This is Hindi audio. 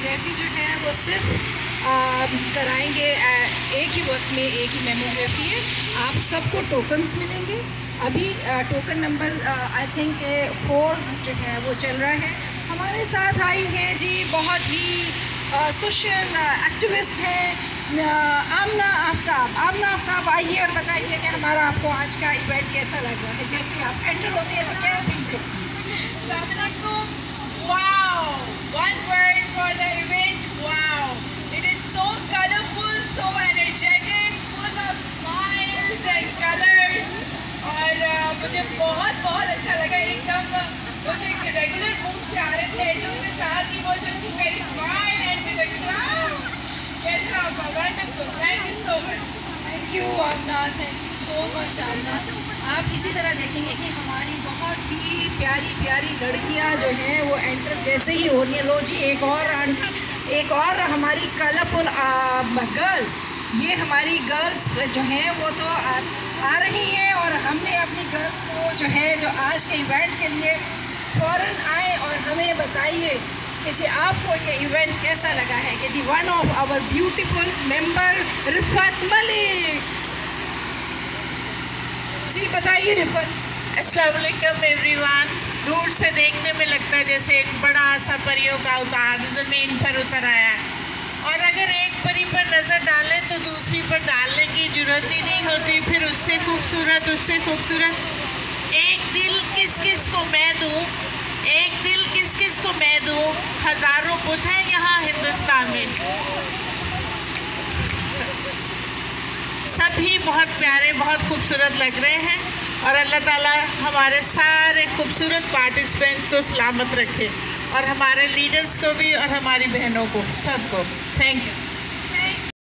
मेमोग्राफी जो है वो सिर्फ़ कराएँगे एक ही वक्त में एक ही मेमोग्राफी है। आप सबको टोकन्स मिलेंगे। अभी token number I think four जो है वो चल रहा है। हमारे साथ आई हैं जी, बहुत ही सोशल एक्टिविस्ट हैं आमना आफ्ताब। आमना आफ्ताब, आइए और बताइए कि हमारा आपको आज का इवेंट कैसा लग रहा है। जैसे आप एंटर होते हैं तो क्या फील करती हैं? मुझे बहुत बहुत अच्छा लगा एकदम वो जो एक रेगुलर मूव से आ रहे थे एंड्रू के साथ ही, वो जो थी वेरी स्माइल एंड विद कैसा आपका wonderful thank you so much thank you Amna thank you so much Amna आप इसी तरह देखेंगे कि हमारी बहुत ही प्यारी प्यारी लड़कियाँ जो हैं, वो एंटर जैसे ही हो रही हैं। लो जी एक और आंटी एक और हमारी कलरफुल गर्ल ये हमारी गर्ल्स जो हैं वो तो आ, आ रही हैं और हमने अपनी गर्ल्स को जो है जो आज के इवेंट के लिए फ़ौर आए और हमें बताइए कि जी आपको ये इवेंट कैसा लगा है? कि जी one of our beautiful member Rifat Malik. जी बताइए रिफत। अस्सलाम वालेकुम एवरीवन। दूर से देखने में लगता है जैसे एक बड़ा सा परियों का उतार ज़मीन पर उतर आया। और अगर एक परी पर नज़र डालें तो दूसरी पर डालने की ज़रूरत ही नहीं होती, फिर उससे खूबसूरत उससे खूबसूरत। एक दिल किस किस को मैं दूँ? एक दिल किस किस को मैं दूँ? हज़ारों बुद्ध हैं यहाँ हिंदुस्तान में। सभी बहुत प्यारे, बहुत खूबसूरत लग रहे हैं और अल्लाह ताला हमारे सारे खूबसूरत पार्टिसिपेंट्स को सलामत रखे और हमारे लीडर्स को भी और हमारी बहनों को, सबको। Thank you